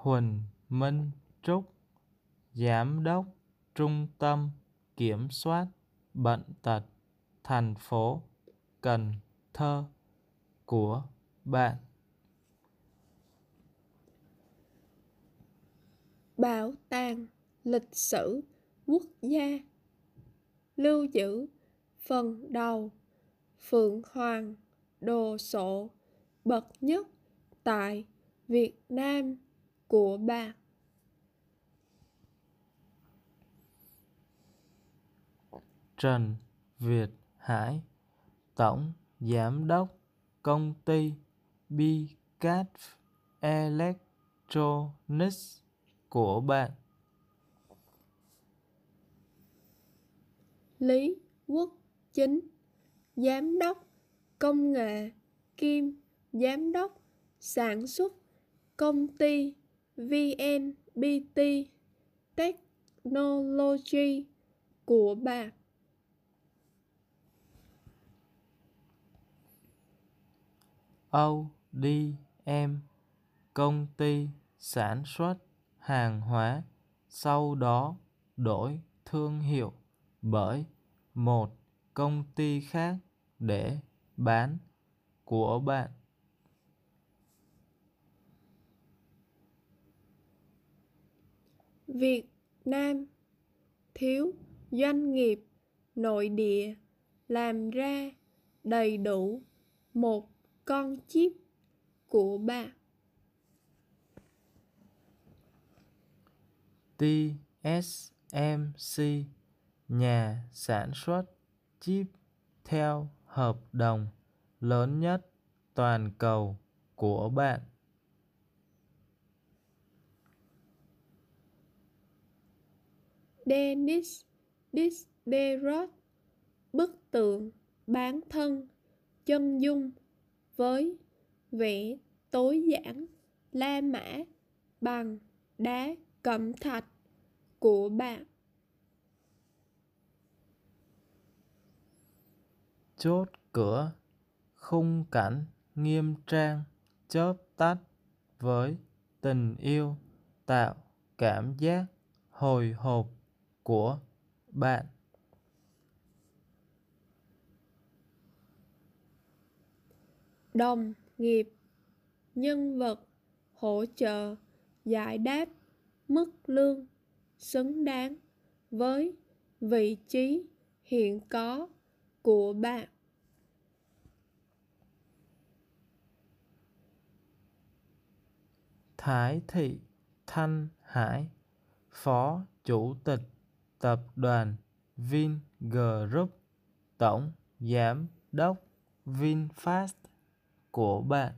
Huỳnh Minh Trúc, Giám đốc Trung tâm Kiểm soát Bệnh tật thành phố Cần Thơ của bạn. Bảo tàng lịch sử quốc gia lưu giữ phần đầu Phượng Hoàng đồ sộ bậc nhất tại Việt Nam của bạn. Trần Việt Hải, Tổng Giám đốc Công ty Bicat Electronics của bạn. Lý Quốc Chính, Giám đốc Công nghệ Kim, Giám đốc Sản xuất Công ty VNPT Technology của bạn. ODM, công ty sản xuất hàng hóa, sau đó đổi thương hiệu bởi một công ty khác để bán của bạn. Việt Nam thiếu doanh nghiệp nội địa làm ra đầy đủ một con chip của bạn. TSMC, nhà sản xuất chip theo hợp đồng lớn nhất toàn cầu của bạn. Dennis Diderot, bức tượng bán thân chân dung với vẻ tối giản La Mã bằng đá cẩm thạch của bạn. Chốt cửa, khung cảnh nghiêm trang, chớp tắt với tình yêu tạo cảm giác hồi hộp của bạn. Đồng nghiệp nhân vật hỗ trợ giải đáp mức lương xứng đáng với vị trí hiện có của bạn. Thái Thị Thanh Hải, Phó Chủ tịch Tập đoàn Vingroup, Tổng Giám đốc VinFast của bạn.